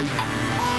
Música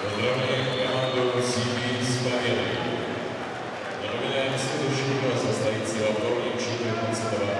Поздравляем команду Сибирь с победой! Noviné místo do šího zastající autor Jimčík Koncetová.